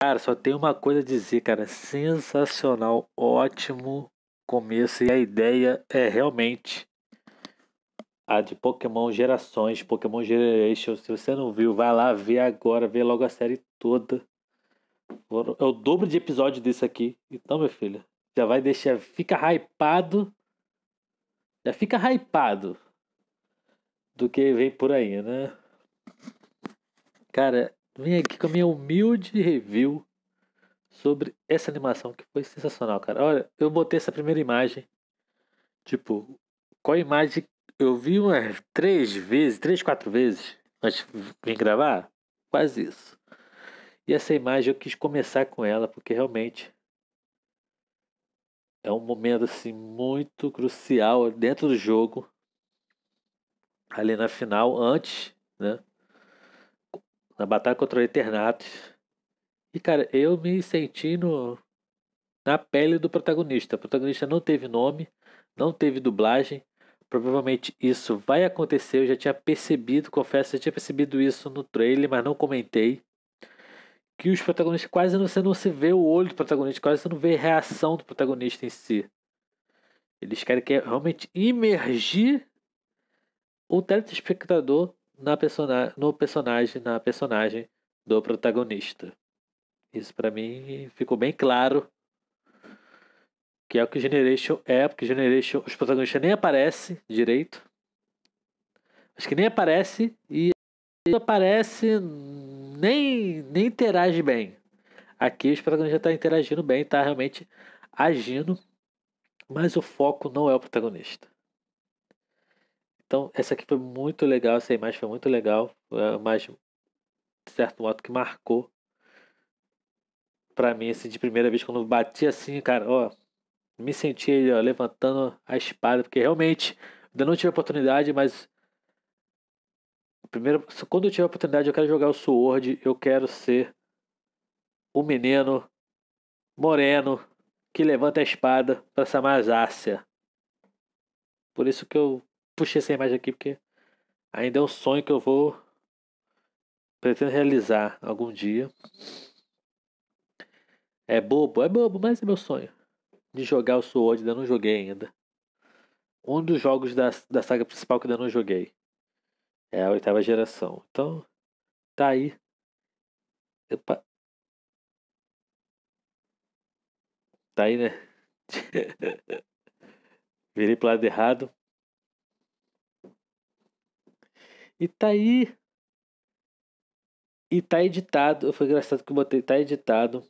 Cara, só tem uma coisa a dizer, cara. Sensacional, ótimo começo. E a ideia é realmente a de Pokémon Gerações, Pokémon Generation. Se você não viu, vai lá ver agora, vê logo a série toda. É o dobro de episódio desse aqui. Então, meu filho, já vai deixar. Fica hypado. Já fica hypado do que vem por aí, né? Cara, vim aqui com a minha humilde review sobre essa animação que foi sensacional, cara. Olha, eu botei essa primeira imagem. Tipo, qual imagem eu vi umas três vezes, três, quatro vezes antes de vir gravar? Quase isso. E essa imagem eu quis começar com ela porque realmente é um momento assim muito crucial dentro do jogo. Ali na final, antes, né? Na batalha contra o Eternatus. E cara, eu me senti no, na pele do protagonista. O protagonista não teve nome, não teve dublagem. Provavelmente isso vai acontecer. Eu já tinha percebido, confesso, eu tinha percebido isso no trailer, mas não comentei que os protagonistas quase não, você não se vê o olho do protagonista, quase você não vê a reação do protagonista em si. Eles querem que realmente imergir o telespectador na persona no personagem, na personagem do protagonista. Isso para mim ficou bem claro que é o que Generation é, porque Generation os protagonistas nem aparecem direito. Acho que nem aparece e aparece nem, nem interage bem. Aqui os protagonistas estão tá interagindo bem, está realmente agindo, mas o foco não é o protagonista. Então, essa aqui foi muito legal, essa imagem foi muito legal. Uma imagem, de certo modo, que marcou para mim, assim, de primeira vez, quando bati assim, cara, ó, me senti ó, levantando a espada, porque realmente ainda não tive oportunidade, mas Primeiro, quando eu tiver oportunidade, eu quero jogar o Sword. Eu quero ser o menino moreno que levanta a espada para Ásia. Por isso que eu puxei essa imagem aqui, porque ainda é um sonho que eu vou pretendo realizar algum dia. É bobo, é bobo, mas é meu sonho. De jogar o Sword, ainda não joguei ainda. Um dos jogos da, da saga principal que ainda não joguei. É a oitava geração. Então, tá aí. Epa. Tá aí, né? Virei pro lado errado. E tá aí. E tá editado. Foi engraçado que eu botei. Tá editado.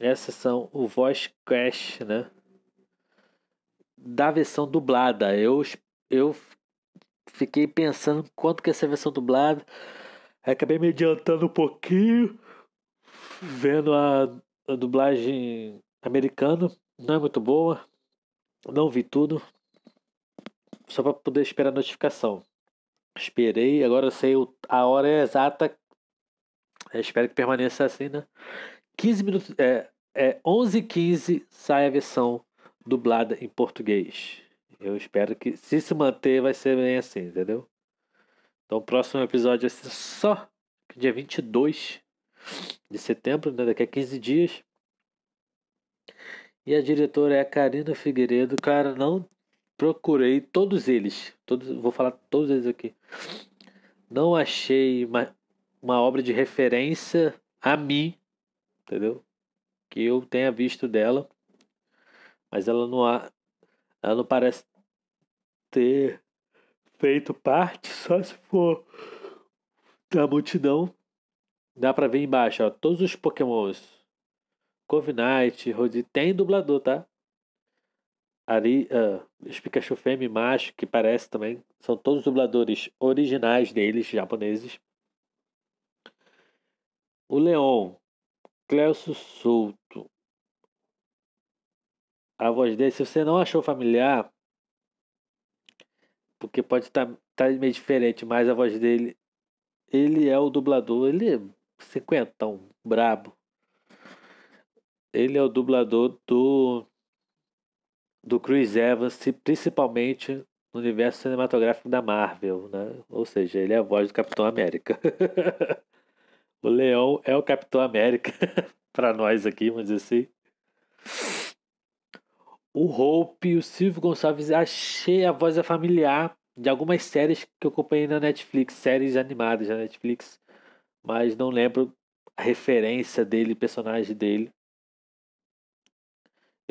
Essas são o voice crash, né? Da versão dublada. Eu, eu fiquei pensando quanto que ia ser a versão dublada. Acabei me adiantando um pouquinho, vendo a, a dublagem americana. Não é muito boa. Não vi tudo. Só para poder esperar a notificação. Esperei, agora eu sei a hora exata. Eu espero que permaneça assim, né? 15 minutos. É, é 11 h 15 sai a versão dublada em português. Eu espero que, se se manter, vai ser bem assim, entendeu? Então, o próximo episódio vai ser só dia 22 de setembro, né? daqui a 15 dias. E a diretora é a Karina Figueiredo. Cara, não procurei todos eles. Todos, vou falar todos eles aqui. Não achei uma, uma obra de referência a mim, entendeu? Que eu tenha visto dela. Mas ela não há, ela não parece ter feito parte, só se for da multidão. Dá pra ver embaixo, ó, todos os pokémons. Corviknight, Rodi, tem dublador, tá? Ari, uh, Pikachu fêmea e macho, que parece também, são todos dubladores originais deles, japoneses. O Leon, Clécio Souto. A voz dele, se você não achou familiar, porque pode estar tá, tá meio diferente, mas a voz dele. Ele é o dublador, ele é cinquentão, brabo. Ele é o dublador do. Do Chris Evans, principalmente no universo cinematográfico da Marvel, né? Ou seja, ele é a voz do Capitão América. O Leão é o Capitão América para nós aqui, vamos dizer assim. O Hope, o Silvio Gonçalves, achei a voz é familiar de algumas séries que eu acompanhei na Netflix, séries animadas da Netflix, mas não lembro a referência dele, personagem dele.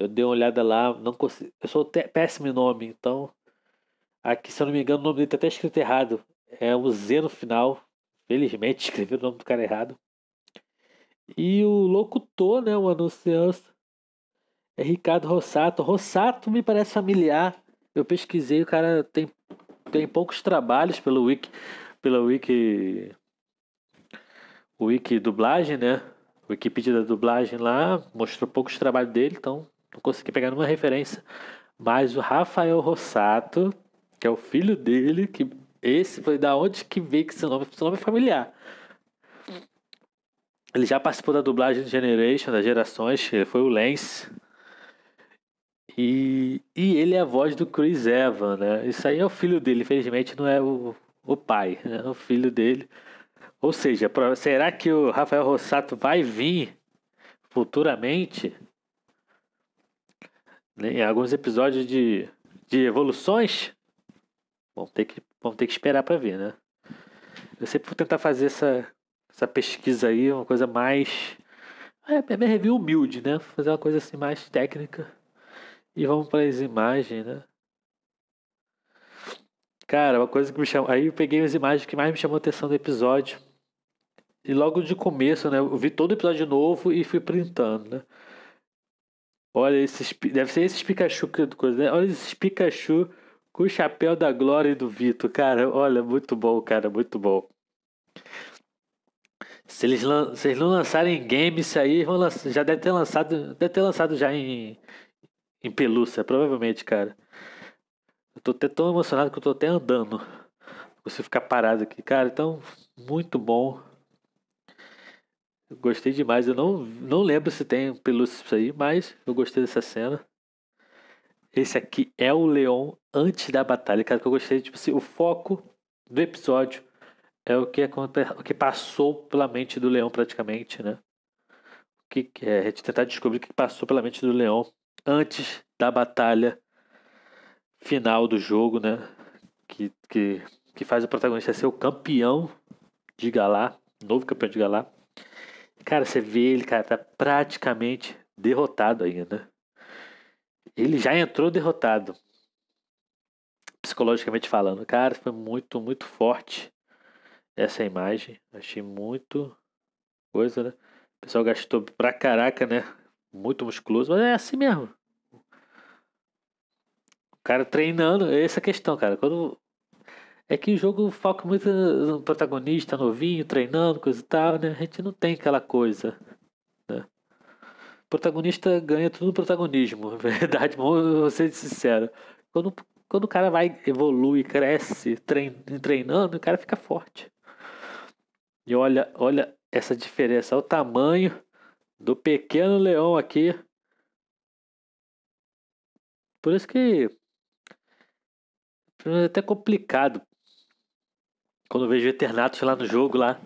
Eu dei uma olhada lá, não consigo. Eu sou péssimo em nome, então. Aqui, se eu não me engano, o nome dele tá até escrito errado. É o Z no final. Felizmente escrevi o nome do cara errado. E o locutor, né? O anunciante. É Ricardo Rossato. Rossato me parece familiar. Eu pesquisei, o cara tem, tem poucos trabalhos pelo Wiki. Pela Wiki. Wiki dublagem, né? Wikipedia da dublagem lá mostrou poucos trabalhos dele, então não consegui pegar nenhuma referência. Mas o Rafael Rossato, que é o filho dele, que esse foi da onde que veio que seu nome, seu nome é familiar. Ele já participou da dublagem de Generation, das gerações, ele foi o Lance. E, e ele é a voz do Chris Evans, né? Isso aí é o filho dele, infelizmente não é o, o pai, né? é o filho dele. Ou seja, será que o Rafael Rossato vai vir futuramente? Em alguns episódios de, de evoluções? Vamos ter que, vamos ter que esperar para ver, né? Eu sempre vou tentar fazer essa, essa pesquisa aí, uma coisa mais. É, é minha review humilde, né? Fazer uma coisa assim mais técnica. E vamos para as imagens, né? Cara, uma coisa que me chamou. Aí eu peguei as imagens que mais me chamou a atenção do episódio. E logo de começo, né? Eu vi todo o episódio novo e fui printando, né? Olha esses. Deve ser esses Pikachu que coisa, né? Olha esses Pikachu com o chapéu da Glória e do Vitor. Cara, olha, muito bom, cara, muito bom. Se eles, se eles não lançarem game, isso aí vão lançar, já deve ter lançado. Deve ter lançado já em, em pelúcia, provavelmente, cara. Eu tô até tão emocionado que eu tô até andando. Você ficar parado aqui, cara. Então, muito bom. Gostei demais. Eu não, não lembro se tem pelúcia isso aí, mas eu gostei dessa cena. Esse aqui é o Leon antes da batalha, cara. Que eu gostei, tipo assim, o foco do episódio é o que, o que passou pela mente do Leão, praticamente, né? O que, é, a gente tentar descobrir o que passou pela mente do Leão antes da batalha final do jogo, né? Que, que, que faz o protagonista ser o campeão de Galá, novo campeão de Galá. Cara, você vê ele, cara, tá praticamente derrotado ainda. Ele já entrou derrotado. Psicologicamente falando. Cara, foi muito, muito forte essa imagem. Achei muito coisa, né? O pessoal gastou pra caraca, né? Muito musculoso, mas é assim mesmo. O cara treinando, é essa questão, cara. Quando é que o jogo foca muito no protagonista novinho, treinando, coisa e tal, né? A gente não tem aquela coisa, né? O protagonista ganha tudo no protagonismo, verdade, vou ser sincero. Quando, quando o cara vai, evolui, cresce, trein, treinando, o cara fica forte. E olha, olha essa diferença, olha o tamanho do pequeno leão aqui. Por isso que é até complicado quando eu vejo Eternatus lá no jogo lá.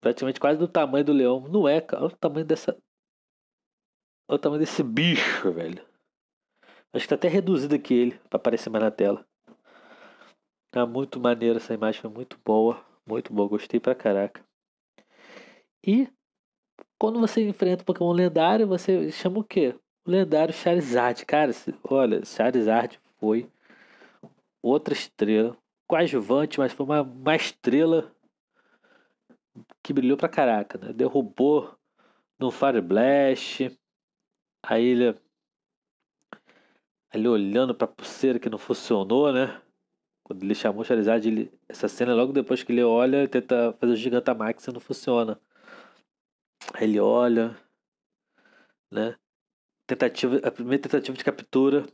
Praticamente quase do tamanho do leão. Não é, cara. Olha o tamanho dessa. Olha o tamanho desse bicho, velho. Acho que tá até reduzido aqui ele, pra aparecer mais na tela. Tá muito maneiro essa imagem, foi muito boa. Muito boa, gostei pra caraca. E quando você enfrenta um Pokémon lendário, você chama o quê? O lendário Charizard. Cara, olha, Charizard foi outra estrela coadjuvante, mas foi uma, uma estrela que brilhou pra caraca, né? Derrubou no Fire Blast. Aí ele. Ele olhando pra pulseira que não funcionou, né? Quando ele chamou o Charizard, ele, essa cena logo depois que ele olha, tenta fazer o Gigantamax e não funciona. Aí ele olha, né? Tentativa, a primeira tentativa de captura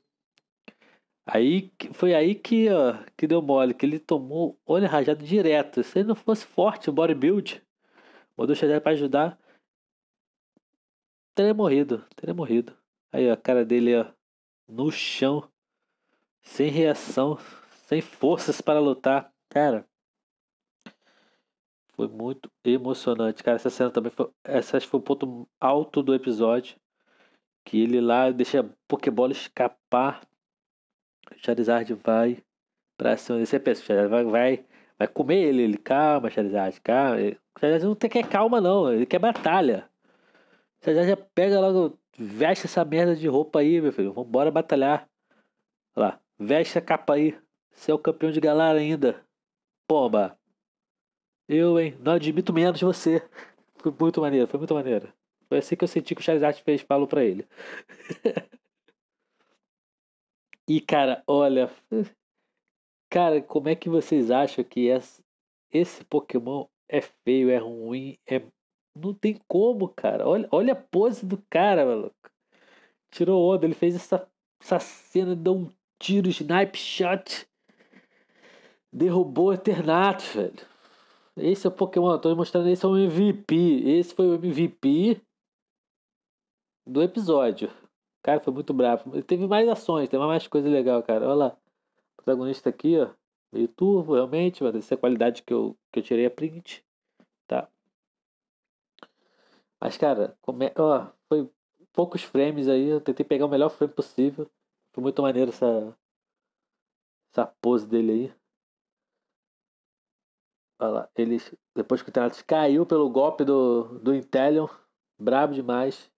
Aí foi aí que, ó, que deu mole, que ele tomou olho rajado direto. Se ele não fosse forte, o bodybuild, mandou o pra ajudar, teria morrido, teria morrido. Aí ó, a cara dele ó, no chão, sem reação, sem forças para lutar. Cara, Foi muito emocionante, cara. Essa cena também foi. Essa foi o ponto alto do episódio. Que ele lá deixa a Pokébola escapar. Charizard vai pra cima desse. O Charizard vai, vai, vai comer ele. Ele, calma, Charizard, calma. Charizard não tem que calma, não. Ele quer batalha. Charizard já pega logo. Veste essa merda de roupa aí, meu filho. Vambora batalhar. Olha lá. Veste a capa aí. Você é o campeão de Galar ainda. Pomba. Eu, hein? Não admito menos você. Foi muito maneiro, foi muito maneiro. Foi assim que eu senti que o Charizard fez falo pra ele. e, cara, olha. Cara, como é que vocês acham que esse, Pokémon é feio, é ruim, é. Não tem como, cara. Olha, olha a pose do cara, maluco. Tirou onda, ele fez essa, essa cena, deu um tiro, snipe shot. Derrubou o Eternato, velho. Esse é o Pokémon, eu tô mostrando esse é o MVP. Esse foi o MVP do episódio. Cara, foi muito bravo. Teve mais ações, teve mais coisa legal, cara. Olha lá. O protagonista aqui, ó. Meio turvo, realmente, mas essa é a qualidade que eu, que eu tirei a print. Tá. Mas, cara, come... ó, foi poucos frames aí. Eu tentei pegar o melhor frame possível. Foi muito maneiro essa, essa pose dele aí. Olha lá, eles, depois que o Thanatos caiu pelo golpe do, do Intellion, brabo demais.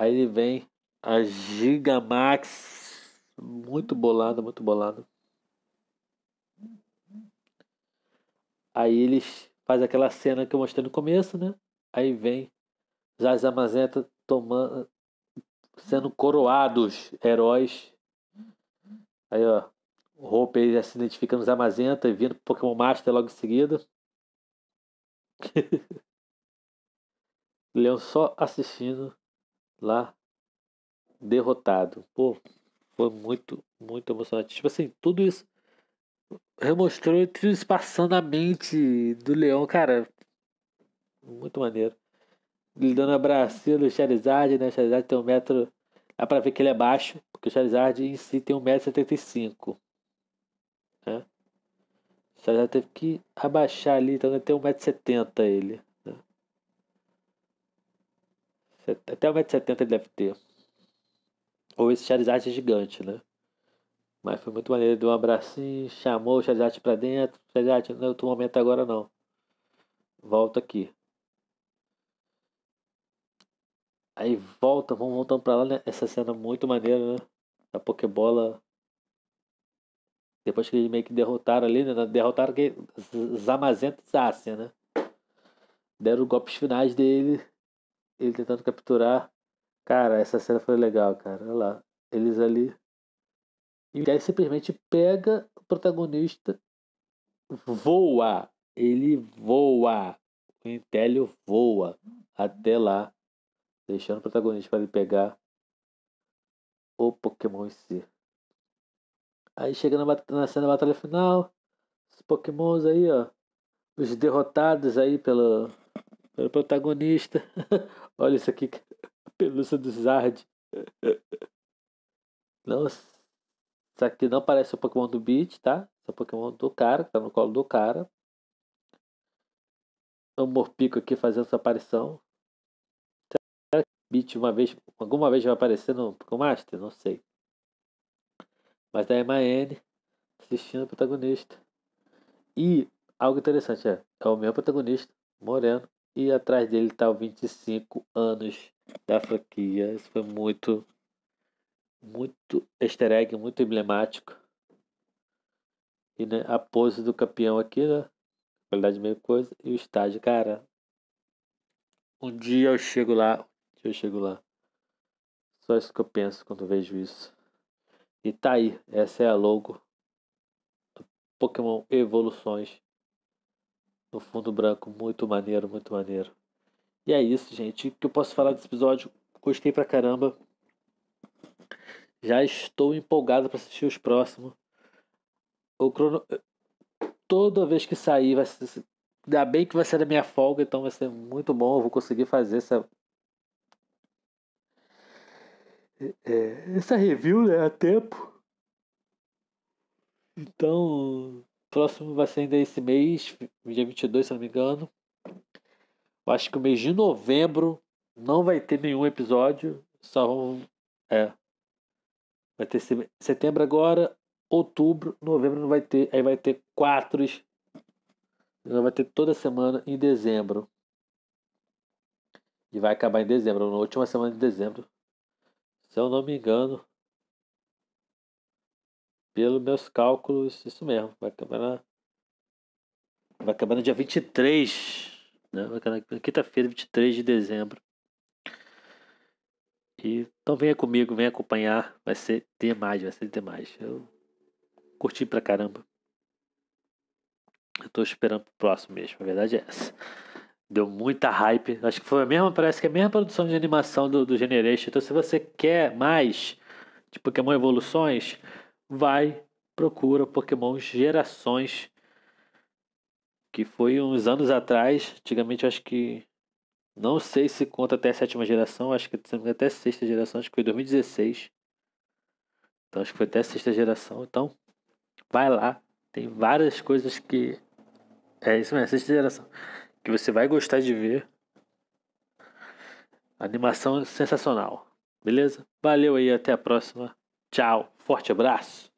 Aí ele vem a Gigamax, muito bolado, muito bolado. Aí eles faz aquela cena que eu mostrei no começo, né? Aí vem os Amazenta tomando, sendo coroados heróis. Aí, ó, Hope já se identifica nos Amazenta e vindo pro Pokémon Master logo em seguida. Leão só assistindo lá, derrotado. Pô, foi muito, muito emocionante. Tipo assim, tudo isso remostrou tudo isso passando a mente do Leão, cara. Muito maneiro. Ele dando abracinho no Charizard, né? O Charizard tem um metro. Dá pra ver que ele é baixo, porque o Charizard em si tem 1,75m. Né? Só já teve que abaixar ali, então até 1,70m ele. Até 1,70m ele deve ter. Ou esse Charizard é gigante, né? Mas foi muito maneiro, deu um abracinho, chamou o Charizard pra dentro. Charizard, não é outro momento agora não. Volta aqui. Aí volta, vamos voltando pra lá, né? Essa cena muito maneira, né? A Pokébola depois que eles meio que derrotaram ali, né? Derrotaram que Zamazenta e né? Deram os golpes finais dele. Ele tentando capturar. Cara, essa cena foi legal, cara. Olha lá. Eles ali. E aí simplesmente pega o protagonista. Voa. Ele voa. O Intélio voa até lá. Deixando o protagonista para ele pegar o Pokémon em si. Aí chega na, na cena da batalha final, os pokémons aí, ó. Os derrotados aí pelo, pelo protagonista. Olha isso aqui, pelúcia do Zard. Não, isso aqui não parece o Pokémon do Beat, tá? É o Pokémon do cara, que tá no colo do cara. O Morpico aqui fazendo sua aparição. Será que o Beat uma vez, alguma vez vai aparecer no Pokémon Master? Não sei. Mas da MAN assistindo o protagonista. E algo interessante é, é o meu protagonista, Moreno, e atrás dele está o 25 anos da franquia. Isso foi muito, muito easter egg, muito emblemático. E né, a pose do campeão aqui, né? Qualidade meio coisa. E o estádio, cara. Um dia eu chego lá. Um dia eu chego lá. Só isso que eu penso quando vejo isso. E tá aí, essa é a logo do Pokémon Evoluções no fundo branco, muito maneiro, muito maneiro. E é isso, gente. O que eu posso falar desse episódio? Gostei pra caramba. Já estou empolgado para assistir os próximos. O crono... Toda vez que sair, vai ser... ainda bem que vai ser da minha folga, então vai ser muito bom. Eu vou conseguir fazer essa é, essa review né, a tempo. Então, próximo vai ser ainda esse mês, dia 22, se não me engano. Eu acho que o mês de novembro não vai ter nenhum episódio. Só vão. É. Vai ter setembro agora, outubro, novembro não vai ter. Aí vai ter quatro. Vai ter toda semana em dezembro. E vai acabar em dezembro, na última semana de dezembro. Se eu não me engano. Pelos meus cálculos, isso mesmo. Vai acabar na. Vai acabar no dia 23. Né? Vai acabar na quinta-feira, 23 de dezembro. E, então venha comigo, venha acompanhar. Vai ser demais, vai ser demais. Eu curti pra caramba. Eu tô esperando pro próximo mesmo. A verdade é essa. Deu muita hype. Acho que foi a mesma, parece que é a mesma produção de animação do, do Generation. Então, se você quer mais de Pokémon Evoluções, vai, procura Pokémon Gerações. Que foi uns anos atrás. Antigamente, acho que não sei se conta até a sétima geração, acho que até a sexta geração, acho que foi 2016. Então acho que foi até a sexta geração. Então, vai lá. Tem várias coisas que. É isso mesmo, sexta geração. Que você vai gostar de ver. Animação sensacional. Beleza? Valeu aí, até a próxima. Tchau. Forte abraço.